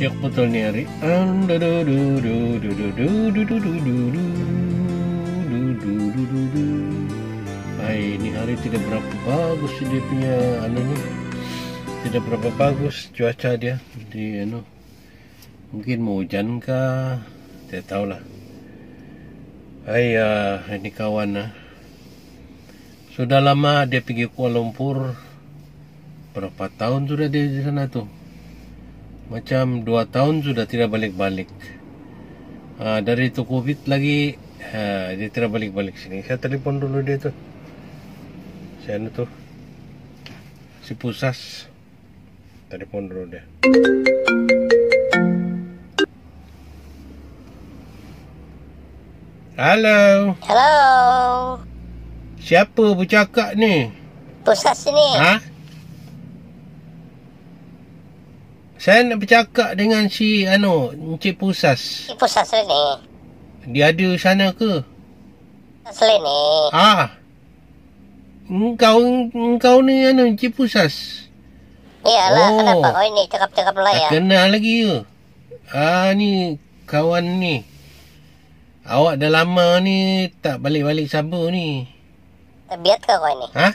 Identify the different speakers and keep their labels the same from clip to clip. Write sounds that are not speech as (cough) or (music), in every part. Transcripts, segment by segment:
Speaker 1: Siap betul ni Ari. Hai, ni hari tidak berapa bagus dia punya anu ni. Tidak berapa bagus cuaca dia di anu. Mungkin mau hujan kah? Tidak tahulah. Hai, uh, ini kawan ah. Sudah lama dia pergi Kuala Lumpur. Berapa tahun sudah dia di sana tu? Macam dua tahun sudah tidak balik-balik. Ha, dari itu COVID lagi, ha, dia tidak balik-balik sini. Saya telefon dulu dia tu. Saya tu. Si Pusas. Telefon dulu dia. Halo.
Speaker 2: Hello.
Speaker 1: Siapa bercakap ni?
Speaker 2: Pusat sini.
Speaker 1: Ha? Saya nak bercakap dengan si anu, Encik Pusas.
Speaker 2: Si pusat sini.
Speaker 1: Dia ada sana ke?
Speaker 2: Sini.
Speaker 1: Ah. Engkau engkau ni anu Encik Pusas.
Speaker 2: Iyalah,
Speaker 1: Oh.
Speaker 2: kenapa kau ini cakap-cakap
Speaker 1: Tak
Speaker 2: Melayu?
Speaker 1: kenal lagi ke? Ah ni kawan ni. Awak dah lama ni tak balik-balik Sabah ni.
Speaker 2: Tabiat kau kau ini?
Speaker 1: Ha?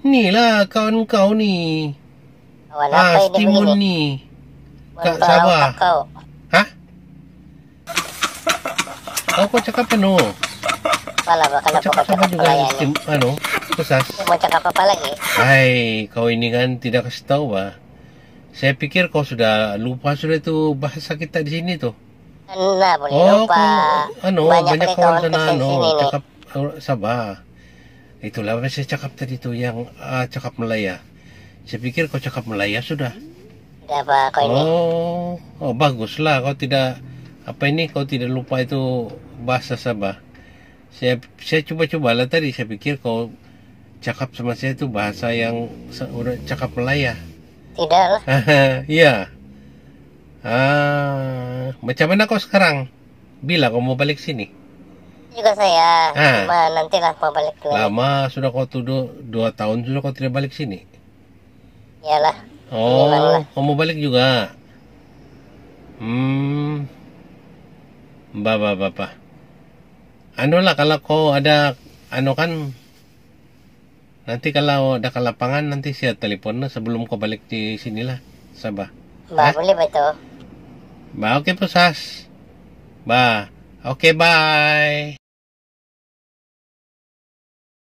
Speaker 1: Ni lah kawan kau ni.
Speaker 2: Apa
Speaker 1: Ah,
Speaker 2: ini
Speaker 1: Stimun
Speaker 2: begini?
Speaker 1: ni. Kak
Speaker 2: Untuk
Speaker 1: Sabah.
Speaker 2: Kau.
Speaker 1: Ha? Oh, kau cakap penuh.
Speaker 2: Apalah,
Speaker 1: Kau
Speaker 2: kenapa kau
Speaker 1: cakap
Speaker 2: cakap
Speaker 1: juga
Speaker 2: ni?
Speaker 1: tim, anu, pusas.
Speaker 2: Mau cakap apa lagi?
Speaker 1: Hai, kau ini kan tidak kasih tahu bah. Saya pikir kau sudah lupa sudah itu bahasa kita di sini tuh.
Speaker 2: Nah, boleh
Speaker 1: Oh,
Speaker 2: lupa.
Speaker 1: kau, anu,
Speaker 2: Banyak
Speaker 1: banyak,
Speaker 2: kali
Speaker 1: kawan sana, anu, cakap uh, Sabah. Itulah apa saya cakap tadi tuh yang uh, cakap Melaya. Saya pikir kau cakap Melaya sudah.
Speaker 2: Ada apa kau ini?
Speaker 1: Oh, oh baguslah kau tidak apa ini kau tidak lupa itu bahasa Sabah. Saya saya coba-cobalah tadi saya pikir kau cakap sama saya itu bahasa yang udah cakap Melaya.
Speaker 2: Tidak lah. (laughs)
Speaker 1: Iya. Ah, macam mana kau sekarang? Bila kau mau balik sini?
Speaker 2: Juga saya.
Speaker 1: Ah.
Speaker 2: Cuma nantilah mau balik dulu.
Speaker 1: Lama sudah kau tuh dua, dua tahun sudah kau tidak balik sini.
Speaker 2: Iyalah.
Speaker 1: Oh,
Speaker 2: Gimana?
Speaker 1: kau mau balik juga? Hmm. Bapak, bapak. Anu lah kalau kau ada, anu kan, nanti kalau ada ke lapangan nanti saya telepon lah sebelum kau balik di sinilah, Sabah.
Speaker 2: Bah,
Speaker 1: Hah?
Speaker 2: boleh ba ito?
Speaker 1: Ba, okay po, Sas. Ba, okay, bye.